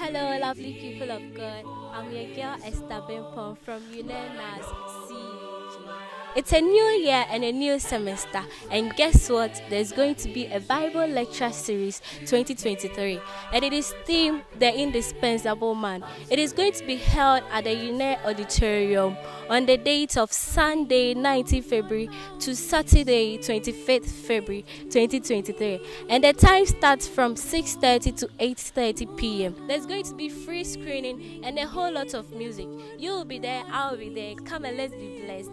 Hello, lovely people of God. I'm your girl Esther Bimpon from UNENAS It's a new year and a new semester, and guess what? There's going to be a Bible lecture series 2023, and it is themed The Indispensable Man. It is going to be held at the UENR Auditorium on the date of Sunday 19 February to Saturday 25th February 2023, and the time starts from 6:30 to 8:30 p.m. There's going to be free screening and a whole lot of music. You will be there, I'll be there. Come and let's be blessed.